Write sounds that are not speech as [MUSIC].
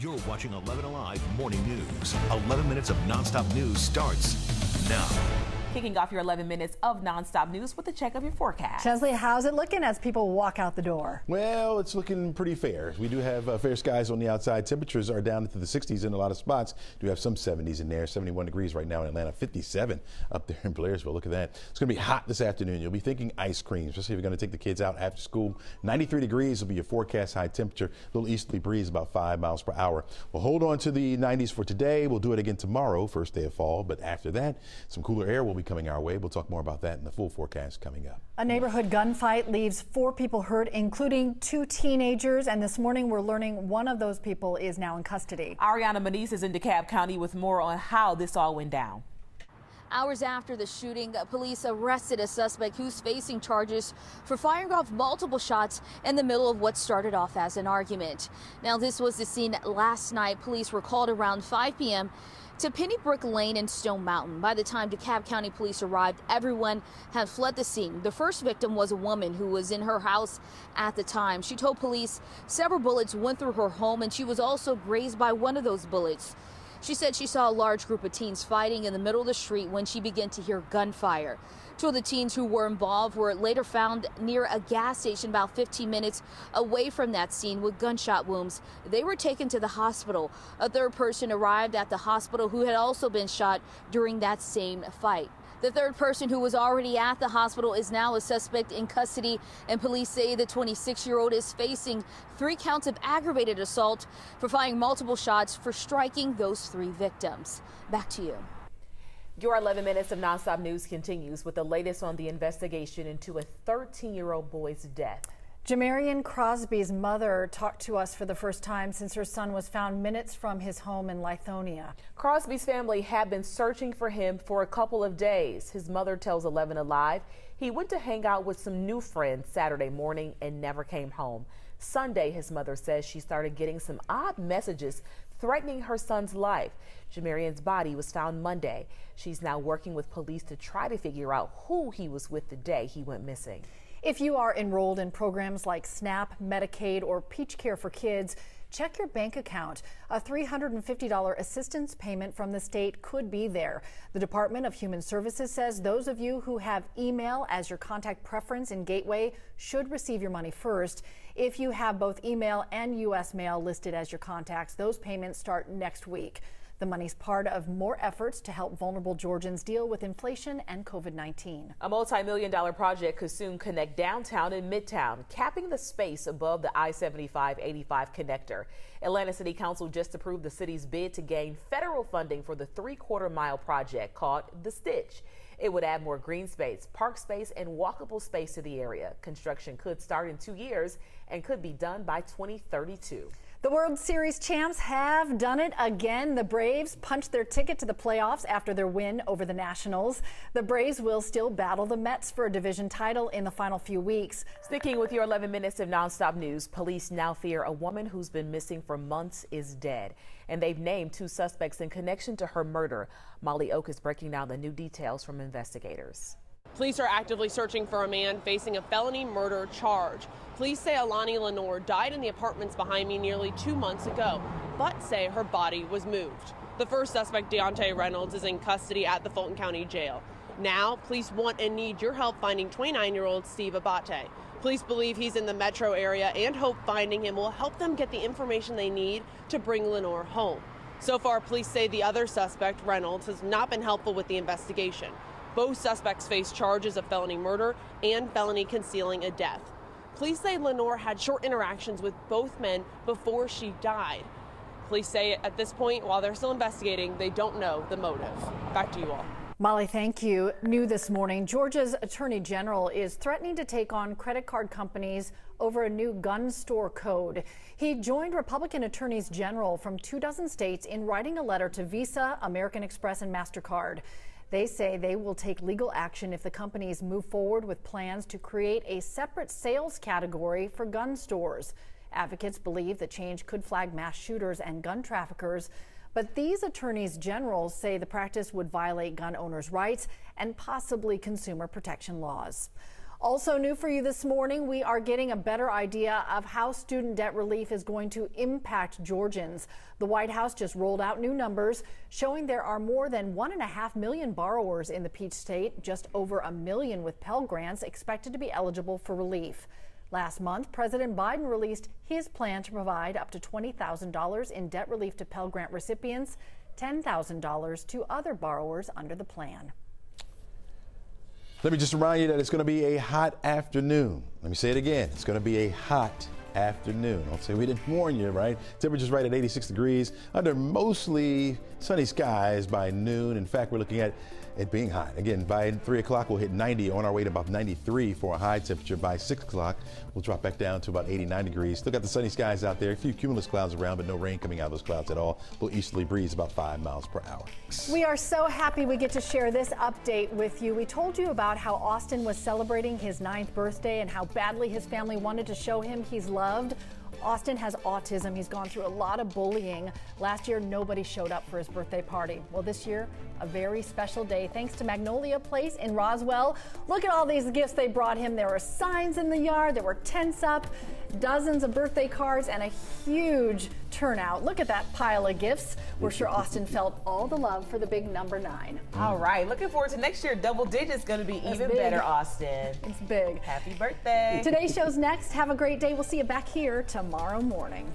You're watching 11 Alive Morning News. 11 minutes of nonstop news starts now. Kicking off your 11 minutes of nonstop news with a check of your forecast. Chesley, how's it looking as people walk out the door? Well, it's looking pretty fair. We do have uh, fair skies on the outside. Temperatures are down into the 60s in a lot of spots. Do have some 70s in there. 71 degrees right now in Atlanta. 57 up there in Blairsville. Look at that. It's going to be hot this afternoon. You'll be thinking ice cream, especially if you're going to take the kids out after school. 93 degrees will be your forecast high temperature. A little easterly breeze, about 5 miles per hour. We'll hold on to the 90s for today. We'll do it again tomorrow, first day of fall. But after that, some cooler air will be coming our way. We'll talk more about that in the full forecast coming up. A neighborhood gunfight leaves four people hurt, including two teenagers. And this morning, we're learning one of those people is now in custody. Ariana Maniz is in DeKalb County with more on how this all went down. Hours after the shooting, police arrested a suspect who's facing charges for firing off multiple shots in the middle of what started off as an argument. Now, this was the scene last night. Police were called around 5 p.m to Pennybrook Lane in Stone Mountain. By the time DeKalb County police arrived, everyone had fled the scene. The first victim was a woman who was in her house at the time. She told police several bullets went through her home and she was also grazed by one of those bullets. She said she saw a large group of teens fighting in the middle of the street when she began to hear gunfire. Two of the teens who were involved were later found near a gas station about 15 minutes away from that scene with gunshot wounds. They were taken to the hospital. A third person arrived at the hospital who had also been shot during that same fight. The third person who was already at the hospital is now a suspect in custody, and police say the 26 year old is facing three counts of aggravated assault for firing multiple shots for striking those three victims. Back to you. Your 11 minutes of nonstop news continues with the latest on the investigation into a 13 year old boy's death. Jamarian Crosby's mother talked to us for the first time since her son was found minutes from his home in Lithonia. Crosby's family had been searching for him for a couple of days. His mother tells 11 Alive he went to hang out with some new friends Saturday morning and never came home. Sunday, his mother says she started getting some odd messages threatening her son's life. Jamarian's body was found Monday. She's now working with police to try to figure out who he was with the day he went missing. If you are enrolled in programs like SNAP, Medicaid, or PeachCare for Kids, check your bank account. A $350 assistance payment from the state could be there. The Department of Human Services says those of you who have email as your contact preference in Gateway should receive your money first. If you have both email and U.S. mail listed as your contacts, those payments start next week. The money's part of more efforts to help vulnerable Georgians deal with inflation and COVID 19. A multi million dollar project could soon connect downtown and midtown, capping the space above the I 75 85 connector. Atlanta City Council just approved the city's bid to gain federal funding for the three quarter mile project called The Stitch. It would add more green space, park space, and walkable space to the area. Construction could start in two years and could be done by 2032. The World Series champs have done it again. The Braves punched their ticket to the playoffs after their win over the Nationals. The Braves will still battle the Mets for a division title in the final few weeks. Sticking with your 11 minutes of nonstop news, police now fear a woman who's been missing for months is dead. And they've named two suspects in connection to her murder. Molly Oak is breaking down the new details from investigators. Police are actively searching for a man facing a felony murder charge. Police say Alani Lenore died in the apartments behind me nearly two months ago, but say her body was moved. The first suspect, Deontay Reynolds, is in custody at the Fulton County Jail. Now, police want and need your help finding 29 year old Steve Abate. Police believe he's in the metro area and hope finding him will help them get the information they need to bring Lenore home. So far, police say the other suspect, Reynolds, has not been helpful with the investigation. Both suspects face charges of felony murder and felony concealing a death. Police say Lenore had short interactions with both men before she died. Police say at this point, while they're still investigating, they don't know the motive. Back to you all. Molly, thank you. New this morning, Georgia's Attorney General is threatening to take on credit card companies over a new gun store code. He joined Republican attorneys general from two dozen states in writing a letter to Visa, American Express, and MasterCard. They say they will take legal action if the companies move forward with plans to create a separate sales category for gun stores. Advocates believe the change could flag mass shooters and gun traffickers. But these attorneys general say the practice would violate gun owners' rights and possibly consumer protection laws. Also new for you this morning, we are getting a better idea of how student debt relief is going to impact Georgians. The White House just rolled out new numbers showing there are more than one and a half million borrowers in the Peach State, just over a million with Pell Grants expected to be eligible for relief. Last month, President Biden released his plan to provide up to $20,000 in debt relief to Pell Grant recipients, $10,000 to other borrowers under the plan. Let me just remind you that it's going to be a hot afternoon. Let me say it again. It's going to be a hot afternoon. I'll say we didn't warn you, right? Temperature's right at 86 degrees under mostly sunny skies by noon. In fact, we're looking at it being hot. Again, by 3 o'clock, we'll hit 90 on our way to about 93 for a high temperature. By 6 o'clock, we'll drop back down to about 89 degrees. Still got the sunny skies out there. A few cumulus clouds around, but no rain coming out of those clouds at all. A little easterly breeze about 5 miles per hour. We are so happy we get to share this update with you. We told you about how Austin was celebrating his ninth birthday and how badly his family wanted to show him he's loved. Austin has autism. He's gone through a lot of bullying. Last year, nobody showed up for his birthday party. Well, this year, a very special day thanks to Magnolia Place in Roswell. Look at all these gifts they brought him. There were signs in the yard, there were tents up, dozens of birthday cards, and a huge turnout. Look at that pile of gifts. We're sure Austin [LAUGHS] felt all the love for the big number nine. All right, looking forward to next year. Double digits going to be That's even big. better, Austin. It's big. Happy birthday. Today's show's next. Have a great day. We'll see you back here tomorrow morning.